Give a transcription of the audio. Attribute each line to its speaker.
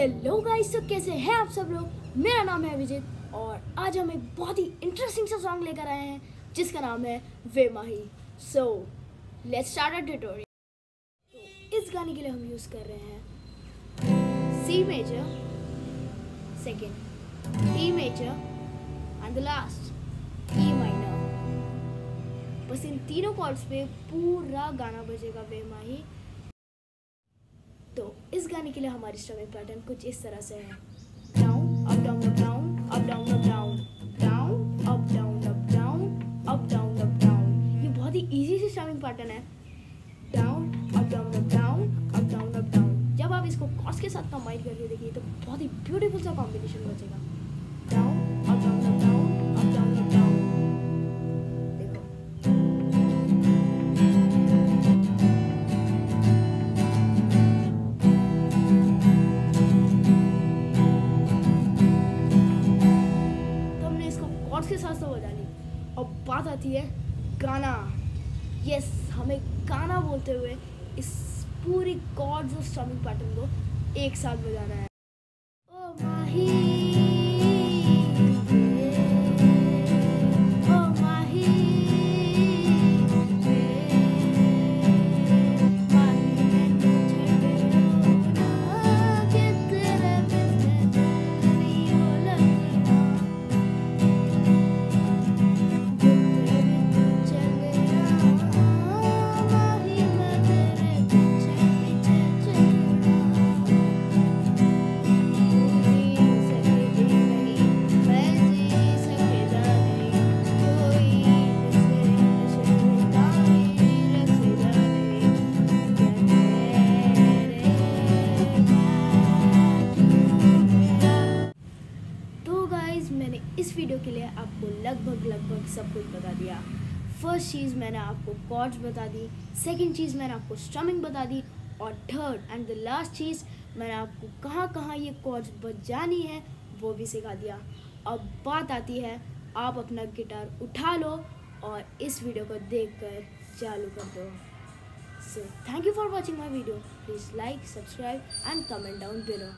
Speaker 1: Hello guys तो कैसे हैं आप सब लोग? मेरा नाम है अभिजीत और आज हम एक बहुत ही इंटरेस्टिंग सा सॉन्ग लेकर आए हैं, जिसका नाम है Ve Maahi. So let's start a tutorial इस गाने के लिए हम यूज़ कर रहे हैं C major second E major and the last E minor बस इन तीनों कॉर्ड्स पे पूरा गाना बजेगा वे माही। इस गाने के लिए हमारी स्ट्रमिंग पैटर्न कुछ इस तरह से है down up down up down up down up down down up down up down up down up down ये बहुत ही इजी सी स्ट्रमिंग पैटर्न है down up down up down up down up down जब आप इसको कॉस के साथ कंबाइन करके देखिए तो बहुत ही ब्यूटीफुल सा कॉम्बिनेशन बचेगा डाउन साथ बजा ली और बात आती है गाना। यस हमें गाना बोलते हुए इस पूरी कॉर्ड्स और स्टॉमिंग पैटर्न को एक साथ बजाना है। मैंने इस वीडियो के लिए आपको लगभग लगभग सब कुछ बता दिया। फ़र्स्ट चीज़ मैंने आपको कॉर्ड्स बता दी सेकंड चीज़ मैंने आपको स्ट्रमिंग बता दी, और थर्ड एंड द लास्ट चीज़ मैंने आपको कहाँ कहाँ ये कॉर्ड्स बजानी है, वो भी सिखा दिया। अब बात आती है, आप अपना गिटार उठा लो और इस वीडियो को देखकर चालू कर दो। So thank you for watching my video please like subscribe and comment down below